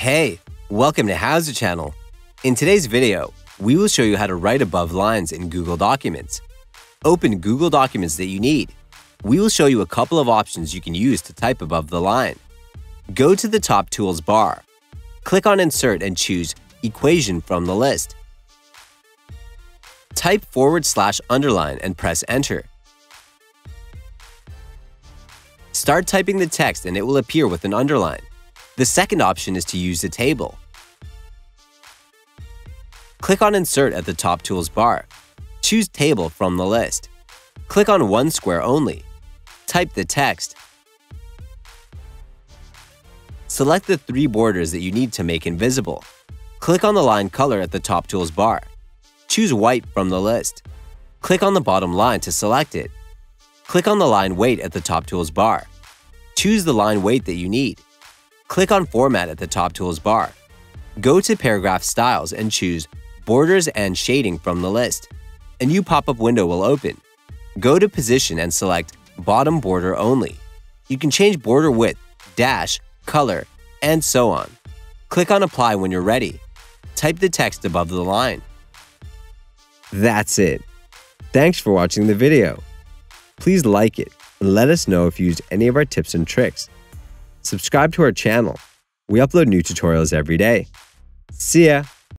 Hey, welcome to HOWZA channel. In today's video, we will show you how to write above lines in Google Documents. Open Google Documents that you need. We will show you a couple of options you can use to type above the line. Go to the top Tools bar. Click on Insert and choose Equation from the list. Type forward slash underline and press Enter. Start typing the text and it will appear with an underline. The second option is to use a table. Click on Insert at the top Tools bar. Choose Table from the list. Click on one square only. Type the text. Select the three borders that you need to make invisible. Click on the line color at the top Tools bar. Choose White from the list. Click on the bottom line to select it. Click on the line weight at the top Tools bar. Choose the line weight that you need. Click on Format at the top Tools bar. Go to Paragraph Styles and choose Borders and Shading from the list. A new pop-up window will open. Go to Position and select Bottom Border Only. You can change border width, dash, color, and so on. Click on Apply when you're ready. Type the text above the line. That's it. Thanks for watching the video. Please like it and let us know if you used any of our tips and tricks. Subscribe to our channel. We upload new tutorials every day. See ya!